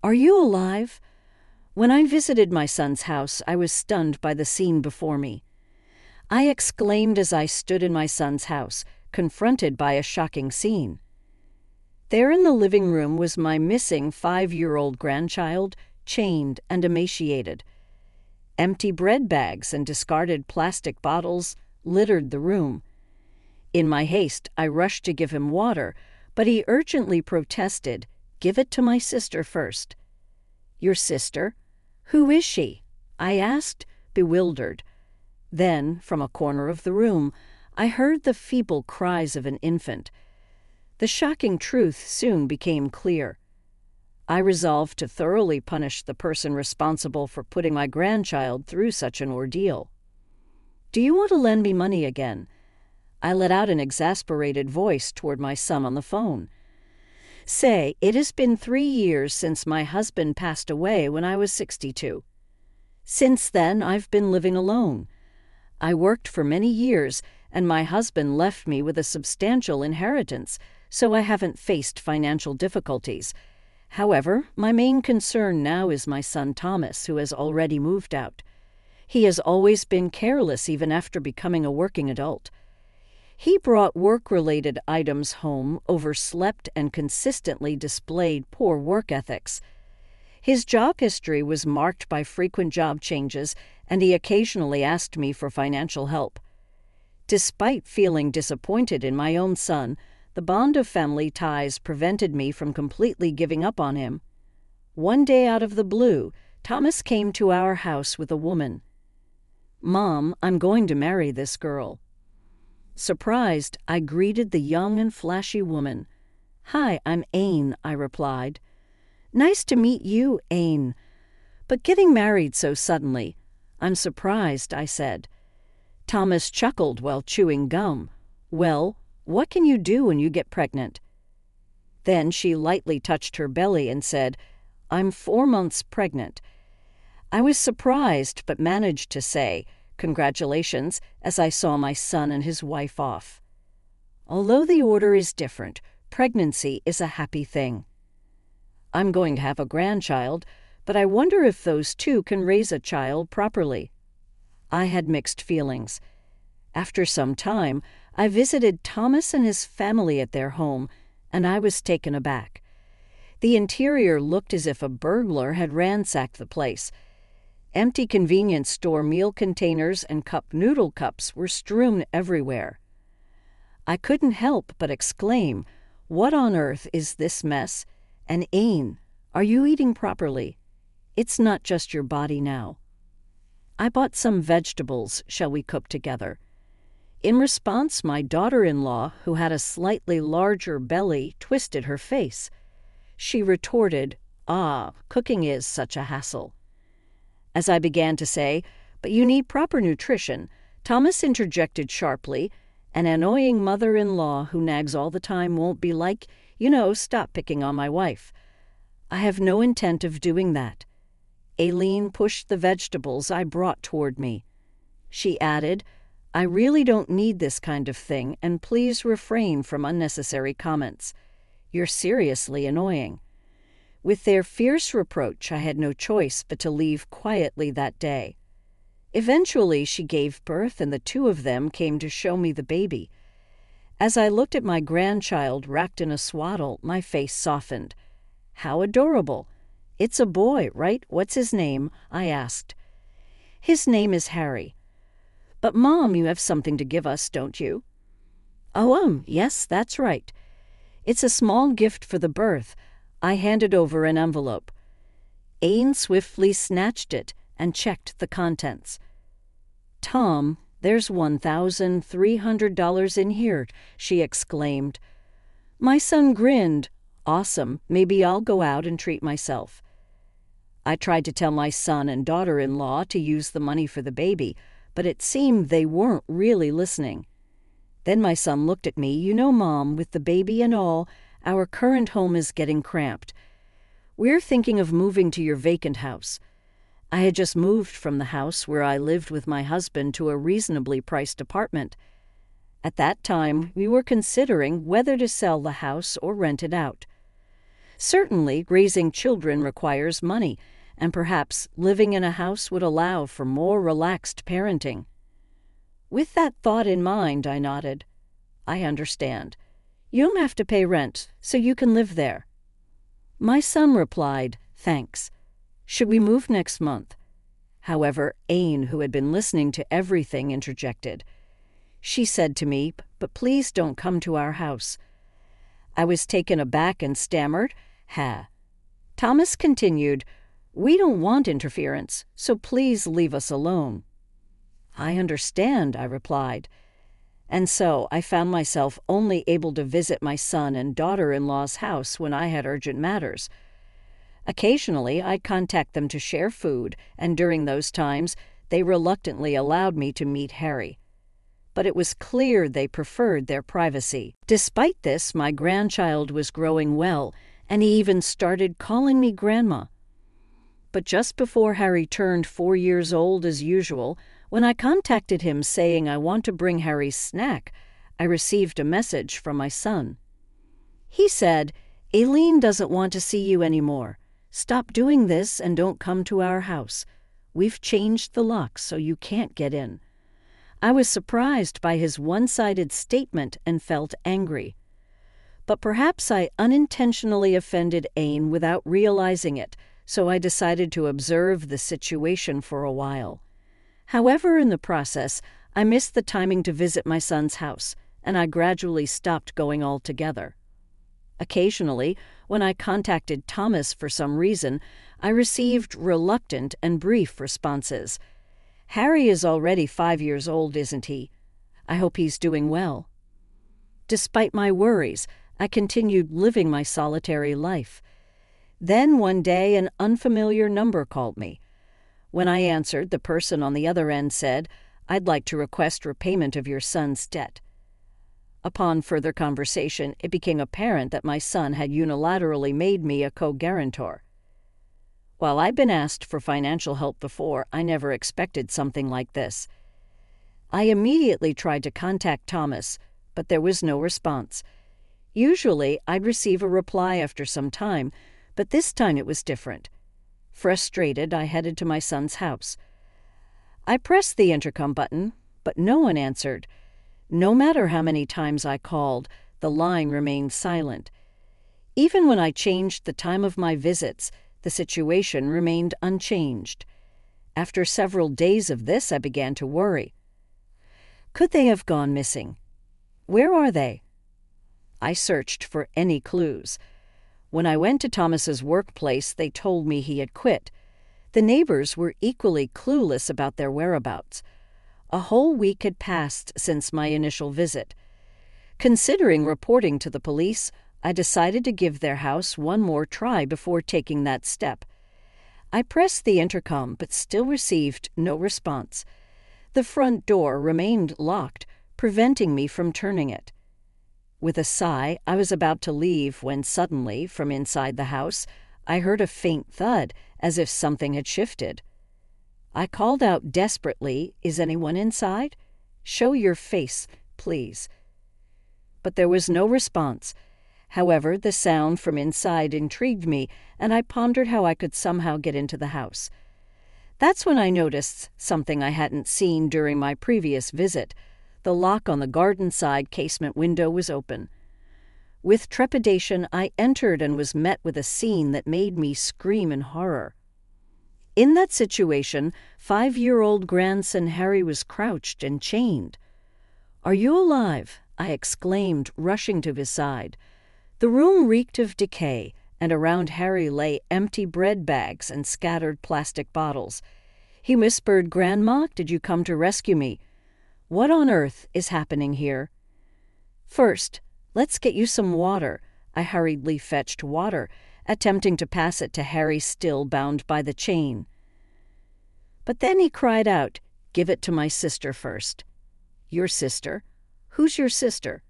Are you alive? When I visited my son's house, I was stunned by the scene before me. I exclaimed as I stood in my son's house, confronted by a shocking scene. There in the living room was my missing five year old grandchild, chained and emaciated. Empty bread bags and discarded plastic bottles littered the room. In my haste, I rushed to give him water, but he urgently protested, Give it to my sister first. Your sister? Who is she? I asked, bewildered. Then, from a corner of the room, I heard the feeble cries of an infant. The shocking truth soon became clear. I resolved to thoroughly punish the person responsible for putting my grandchild through such an ordeal. Do you want to lend me money again? I let out an exasperated voice toward my son on the phone. Say, it has been three years since my husband passed away when I was 62. Since then, I've been living alone. I worked for many years, and my husband left me with a substantial inheritance, so I haven't faced financial difficulties. However, my main concern now is my son Thomas, who has already moved out. He has always been careless even after becoming a working adult. He brought work related items home, overslept, and consistently displayed poor work ethics. His job history was marked by frequent job changes, and he occasionally asked me for financial help. Despite feeling disappointed in my own son, the bond of family ties prevented me from completely giving up on him. One day out of the blue, Thomas came to our house with a woman. Mom, I'm going to marry this girl. Surprised, I greeted the young and flashy woman. Hi, I'm Ain, I replied. Nice to meet you, Ain. But getting married so suddenly. I'm surprised, I said. Thomas chuckled while chewing gum. Well, what can you do when you get pregnant? Then she lightly touched her belly and said, I'm four months pregnant. I was surprised, but managed to say, Congratulations, as I saw my son and his wife off. Although the order is different, pregnancy is a happy thing. I'm going to have a grandchild, but I wonder if those two can raise a child properly. I had mixed feelings. After some time, I visited Thomas and his family at their home, and I was taken aback. The interior looked as if a burglar had ransacked the place Empty convenience store meal containers and cup noodle cups were strewn everywhere. I couldn't help but exclaim, What on earth is this mess? And Ain, are you eating properly? It's not just your body now. I bought some vegetables. Shall we cook together? In response, my daughter in law, who had a slightly larger belly, twisted her face. She retorted, Ah, cooking is such a hassle. As I began to say, But you need proper nutrition, Thomas interjected sharply, An annoying mother in law who nags all the time won't be like, you know, stop picking on my wife. I have no intent of doing that. Aileen pushed the vegetables I brought toward me. She added, I really don't need this kind of thing, and please refrain from unnecessary comments. You're seriously annoying. With their fierce reproach, I had no choice but to leave quietly that day. Eventually, she gave birth, and the two of them came to show me the baby. As I looked at my grandchild wrapped in a swaddle, my face softened. How adorable! It's a boy, right? What's his name? I asked. His name is Harry. But, Mom, you have something to give us, don't you? Oh, um, yes, that's right. It's a small gift for the birth I handed over an envelope. Ain swiftly snatched it and checked the contents. Tom, there's $1,300 in here, she exclaimed. My son grinned. Awesome, maybe I'll go out and treat myself. I tried to tell my son and daughter in law to use the money for the baby, but it seemed they weren't really listening. Then my son looked at me, you know, Mom, with the baby and all, our current home is getting cramped. We're thinking of moving to your vacant house. I had just moved from the house where I lived with my husband to a reasonably priced apartment. At that time, we were considering whether to sell the house or rent it out. Certainly, raising children requires money, and perhaps living in a house would allow for more relaxed parenting. With that thought in mind, I nodded. I understand. You'll have to pay rent, so you can live there. My son replied, Thanks. Should we move next month? However, Ain, who had been listening to everything, interjected. She said to me, But please don't come to our house. I was taken aback and stammered, Ha. Thomas continued, We don't want interference, so please leave us alone. I understand, I replied. And so I found myself only able to visit my son and daughter in law's house when I had urgent matters. Occasionally, I'd contact them to share food, and during those times, they reluctantly allowed me to meet Harry but it was clear they preferred their privacy. Despite this, my grandchild was growing well, and he even started calling me Grandma. But just before Harry turned four years old as usual, when I contacted him saying I want to bring Harry's snack, I received a message from my son. He said, Aileen doesn't want to see you anymore. Stop doing this and don't come to our house. We've changed the locks so you can't get in. I was surprised by his one sided statement and felt angry. But perhaps I unintentionally offended Ain without realizing it, so I decided to observe the situation for a while. However, in the process, I missed the timing to visit my son's house, and I gradually stopped going altogether. Occasionally, when I contacted Thomas for some reason, I received reluctant and brief responses Harry is already five years old, isn't he? I hope he's doing well. Despite my worries, I continued living my solitary life. Then one day an unfamiliar number called me. When I answered, the person on the other end said, I'd like to request repayment of your son's debt. Upon further conversation, it became apparent that my son had unilaterally made me a co guarantor. While I've been asked for financial help before, I never expected something like this. I immediately tried to contact Thomas, but there was no response. Usually, I'd receive a reply after some time, but this time it was different. Frustrated, I headed to my son's house. I pressed the intercom button, but no one answered. No matter how many times I called, the line remained silent. Even when I changed the time of my visits, the situation remained unchanged. After several days of this, I began to worry. Could they have gone missing? Where are they? I searched for any clues. When I went to Thomas's workplace, they told me he had quit. The neighbors were equally clueless about their whereabouts. A whole week had passed since my initial visit. Considering reporting to the police, I decided to give their house one more try before taking that step. I pressed the intercom but still received no response. The front door remained locked, preventing me from turning it. With a sigh, I was about to leave when suddenly, from inside the house, I heard a faint thud, as if something had shifted. I called out desperately, Is anyone inside? Show your face, please. But there was no response. However, the sound from inside intrigued me, and I pondered how I could somehow get into the house. That's when I noticed something I hadn't seen during my previous visit. The lock on the garden side casement window was open. With trepidation, I entered and was met with a scene that made me scream in horror. In that situation, five year old grandson Harry was crouched and chained. Are you alive? I exclaimed, rushing to his side. The room reeked of decay, and around Harry lay empty bread bags and scattered plastic bottles. He whispered, Grandma, did you come to rescue me? What on earth is happening here? First, let's get you some water. I hurriedly fetched water, attempting to pass it to Harry, still bound by the chain. But then he cried out, Give it to my sister first. Your sister? Who's your sister?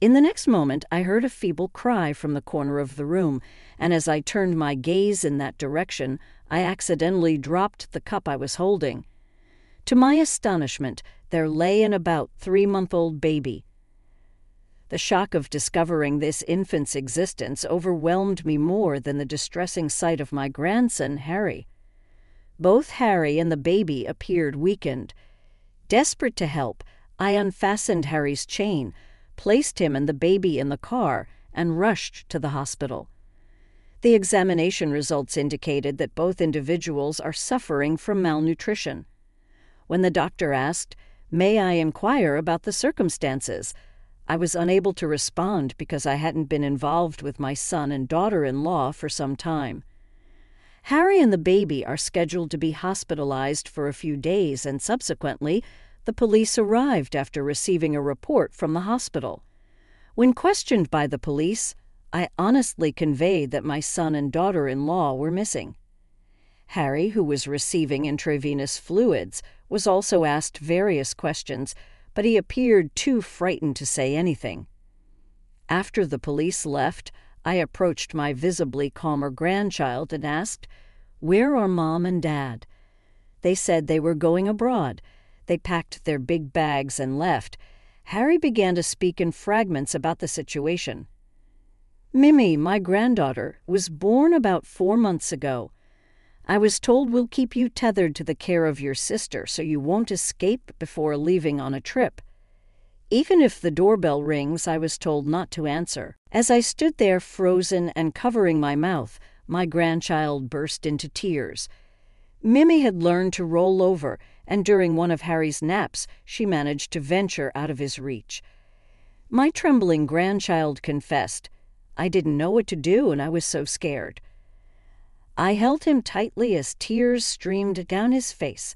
In the next moment, I heard a feeble cry from the corner of the room, and as I turned my gaze in that direction, I accidentally dropped the cup I was holding. To my astonishment, there lay an about three month old baby. The shock of discovering this infant's existence overwhelmed me more than the distressing sight of my grandson, Harry. Both Harry and the baby appeared weakened. Desperate to help, I unfastened Harry's chain, placed him and the baby in the car, and rushed to the hospital. The examination results indicated that both individuals are suffering from malnutrition. When the doctor asked, May I inquire about the circumstances? I was unable to respond because I hadn't been involved with my son and daughter in law for some time. Harry and the baby are scheduled to be hospitalized for a few days, and subsequently, the police arrived after receiving a report from the hospital. When questioned by the police, I honestly conveyed that my son and daughter in law were missing. Harry, who was receiving intravenous fluids, was also asked various questions but he appeared too frightened to say anything. After the police left, I approached my visibly calmer grandchild and asked, Where are mom and dad? They said they were going abroad. They packed their big bags and left. Harry began to speak in fragments about the situation. Mimi, my granddaughter, was born about four months ago. I was told we'll keep you tethered to the care of your sister so you won't escape before leaving on a trip. Even if the doorbell rings, I was told not to answer. As I stood there frozen and covering my mouth, my grandchild burst into tears. Mimi had learned to roll over, and during one of Harry's naps, she managed to venture out of his reach. My trembling grandchild confessed, I didn't know what to do and I was so scared. I held him tightly as tears streamed down his face.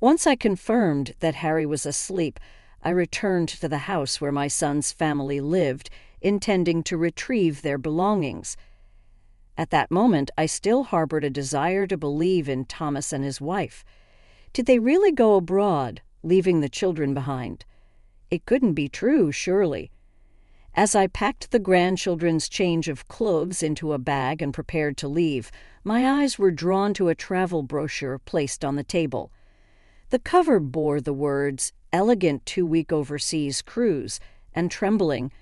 Once I confirmed that Harry was asleep, I returned to the house where my son's family lived, intending to retrieve their belongings. At that moment, I still harbored a desire to believe in Thomas and his wife. Did they really go abroad, leaving the children behind? It couldn't be true, surely. As I packed the grandchildren's change of clothes into a bag and prepared to leave, my eyes were drawn to a travel brochure placed on the table. The cover bore the words, Elegant Two Week Overseas Cruise, and trembling,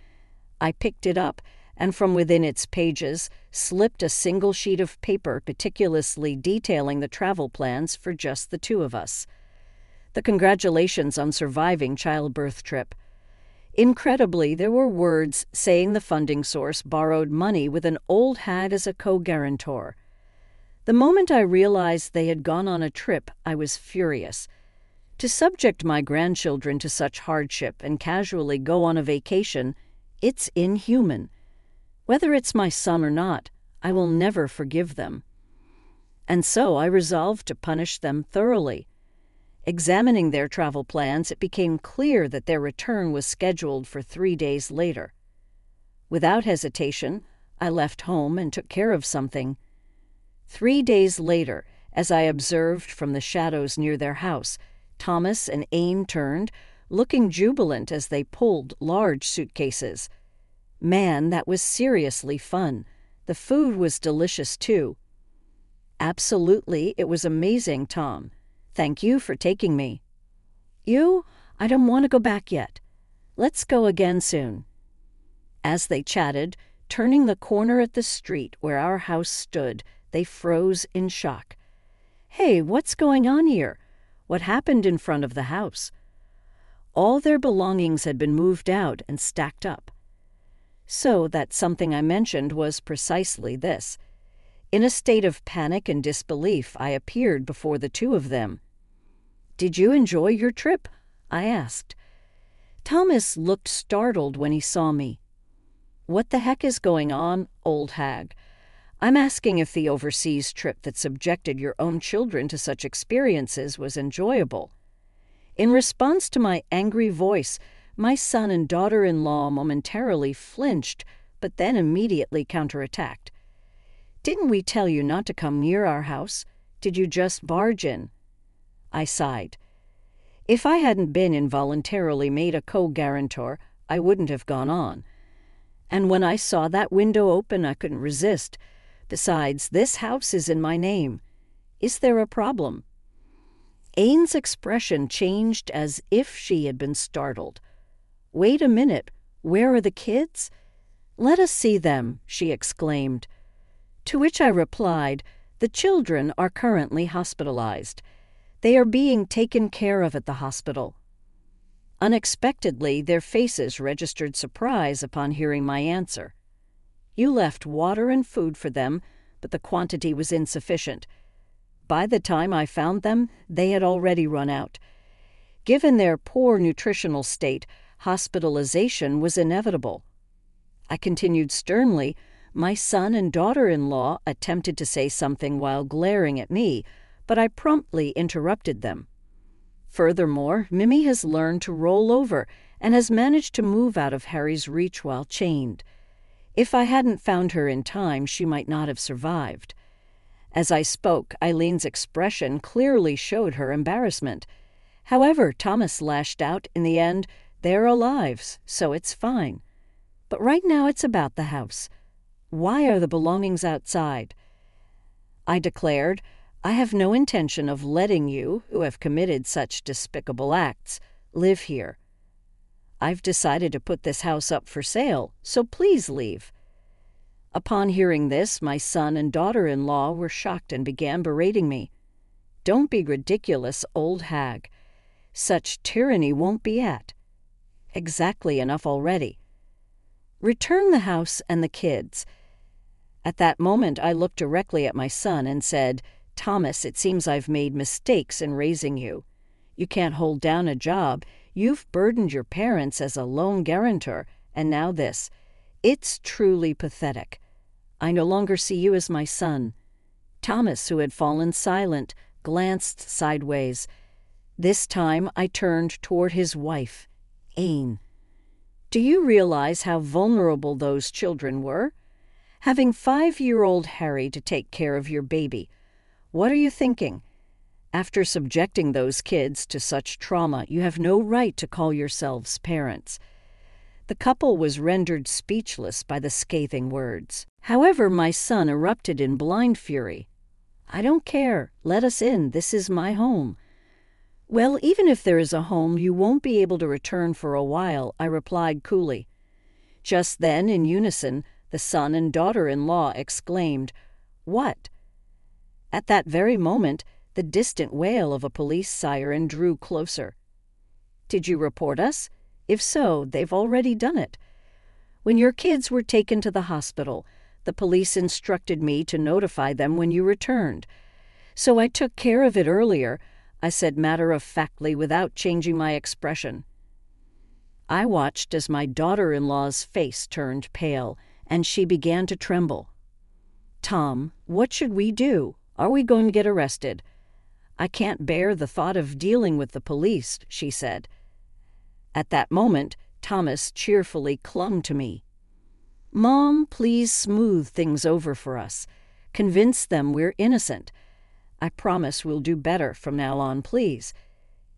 I picked it up and from within its pages slipped a single sheet of paper meticulously detailing the travel plans for just the two of us. The congratulations on surviving childbirth trip. Incredibly, there were words saying the funding source borrowed money with an old hag as a co guarantor. The moment I realized they had gone on a trip, I was furious. To subject my grandchildren to such hardship and casually go on a vacation, it's inhuman. Whether it's my son or not, I will never forgive them. And so I resolved to punish them thoroughly. Examining their travel plans, it became clear that their return was scheduled for three days later. Without hesitation, I left home and took care of something. Three days later, as I observed from the shadows near their house, Thomas and Ain turned, looking jubilant as they pulled large suitcases. Man, that was seriously fun. The food was delicious, too. Absolutely, it was amazing, Tom. Thank you for taking me. You? I don't want to go back yet. Let's go again soon. As they chatted, turning the corner at the street where our house stood, they froze in shock. Hey, what's going on here? What happened in front of the house? All their belongings had been moved out and stacked up. So that something I mentioned was precisely this. In a state of panic and disbelief, I appeared before the two of them. Did you enjoy your trip? I asked. Thomas looked startled when he saw me. What the heck is going on, old hag? I'm asking if the overseas trip that subjected your own children to such experiences was enjoyable. In response to my angry voice, my son and daughter in law momentarily flinched, but then immediately counterattacked. Didn't we tell you not to come near our house? Did you just barge in? I sighed. If I hadn't been involuntarily made a co guarantor, I wouldn't have gone on. And when I saw that window open, I couldn't resist. Besides, this house is in my name. Is there a problem? Ain's expression changed as if she had been startled. Wait a minute. Where are the kids? Let us see them, she exclaimed. To which I replied, The children are currently hospitalized. They are being taken care of at the hospital. Unexpectedly, their faces registered surprise upon hearing my answer. You left water and food for them, but the quantity was insufficient. By the time I found them, they had already run out. Given their poor nutritional state, hospitalization was inevitable. I continued sternly. My son and daughter in law attempted to say something while glaring at me, but I promptly interrupted them. Furthermore, Mimi has learned to roll over and has managed to move out of Harry's reach while chained. If I hadn't found her in time, she might not have survived. As I spoke, Eileen's expression clearly showed her embarrassment. However, Thomas lashed out in the end, They're alive, so it's fine. But right now it's about the house. Why are the belongings outside? I declared, I have no intention of letting you, who have committed such despicable acts, live here. I've decided to put this house up for sale, so please leave. Upon hearing this, my son and daughter in law were shocked and began berating me. Don't be ridiculous, old hag. Such tyranny won't be at. Exactly enough already. Return the house and the kids. At that moment, I looked directly at my son and said, Thomas, it seems I've made mistakes in raising you. You can't hold down a job. You've burdened your parents as a loan guarantor, and now this. It's truly pathetic. I no longer see you as my son. Thomas, who had fallen silent, glanced sideways. This time I turned toward his wife, Ain. Do you realize how vulnerable those children were? Having five year old Harry to take care of your baby, what are you thinking? After subjecting those kids to such trauma, you have no right to call yourselves parents. The couple was rendered speechless by the scathing words. However, my son erupted in blind fury. I don't care. Let us in. This is my home. Well, even if there is a home, you won't be able to return for a while, I replied coolly. Just then, in unison, the son and daughter in law exclaimed, What? At that very moment, the distant wail of a police siren drew closer. Did you report us? If so, they've already done it. When your kids were taken to the hospital, the police instructed me to notify them when you returned. So I took care of it earlier, I said matter of factly without changing my expression. I watched as my daughter in law's face turned pale, and she began to tremble. Tom, what should we do? Are we going to get arrested? I can't bear the thought of dealing with the police, she said. At that moment, Thomas cheerfully clung to me. Mom, please smooth things over for us. Convince them we're innocent. I promise we'll do better from now on, please.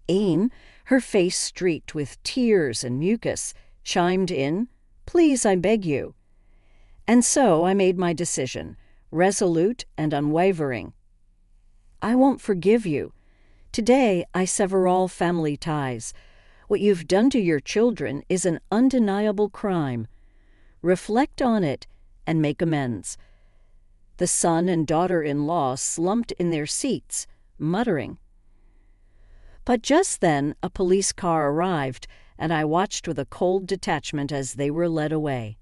Ain, her face streaked with tears and mucus, chimed in, Please, I beg you. And so I made my decision resolute and unwavering. I won't forgive you. Today I sever all family ties. What you've done to your children is an undeniable crime. Reflect on it and make amends. The son and daughter in law slumped in their seats, muttering. But just then a police car arrived, and I watched with a cold detachment as they were led away.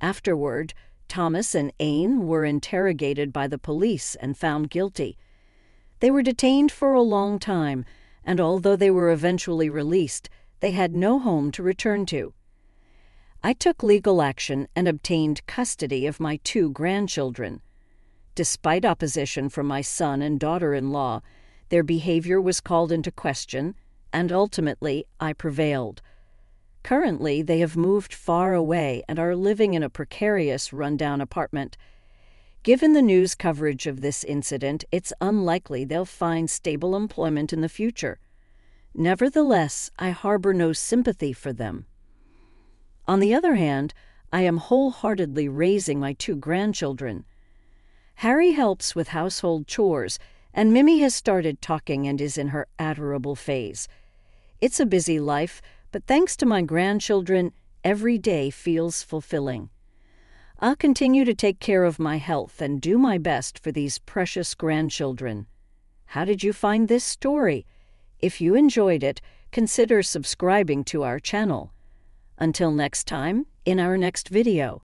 Afterward, Thomas and Ain were interrogated by the police and found guilty. They were detained for a long time, and although they were eventually released, they had no home to return to. I took legal action and obtained custody of my two grandchildren. Despite opposition from my son and daughter in law, their behavior was called into question, and ultimately I prevailed. Currently, they have moved far away and are living in a precarious, rundown apartment. Given the news coverage of this incident, it's unlikely they'll find stable employment in the future. Nevertheless, I harbor no sympathy for them. On the other hand, I am wholeheartedly raising my two grandchildren. Harry helps with household chores, and Mimi has started talking and is in her adorable phase. It's a busy life, but thanks to my grandchildren, every day feels fulfilling. I'll continue to take care of my health and do my best for these precious grandchildren. How did you find this story? If you enjoyed it, consider subscribing to our channel. Until next time, in our next video.